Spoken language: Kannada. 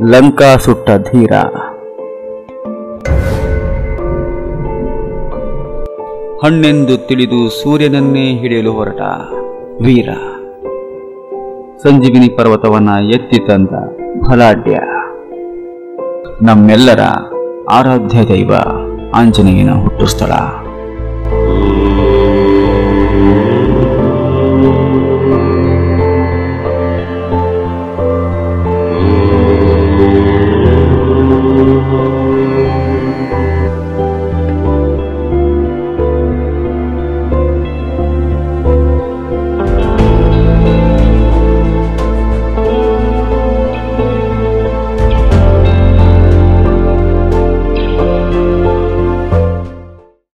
ಲಂಕಾ ಸುಟ್ಟ ಧೀರ. ಹಣ್ಣೆಂದು ತಿಳಿದು ಸೂರ್ಯನನ್ನೇ ಹಿಡಿಯಲು ಹೊರಟ ವೀರ. ಸಂಜೀವಿನಿ ಪರ್ವತವನ್ನ ಎತ್ತಿ ತಂದ ಬಲಾಢ್ಯ ನಮ್ಮೆಲ್ಲರ ಆರಾಧ್ಯ ದೈವ ಆಂಜನೇಯನ ಹುಟ್ಟುಸ್ಥಳ.